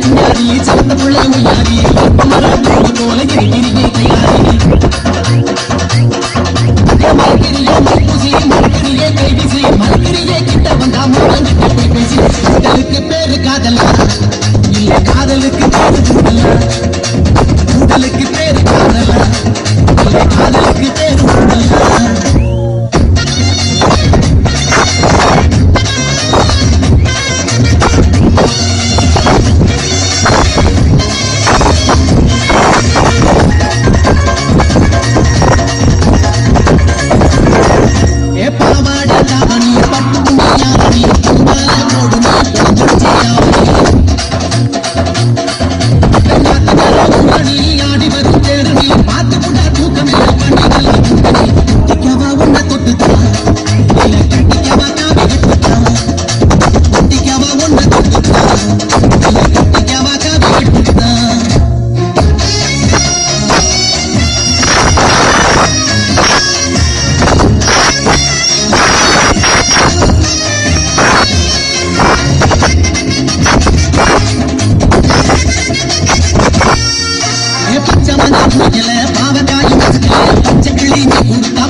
ഞാൻ ചെന്നപ്പുള്ള ഞാൻ പോലെ பச்சை மஞ்சள் பாவக்காய் பச்சை கிளி கொடுத்தா